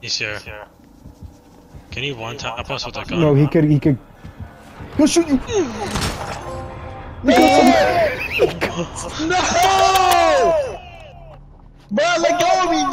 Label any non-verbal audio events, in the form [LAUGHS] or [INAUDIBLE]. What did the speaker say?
He's here. Can he one tap us with a gun? No, he could. He could. He'll shoot you. [LAUGHS] No! Bro, let go of me!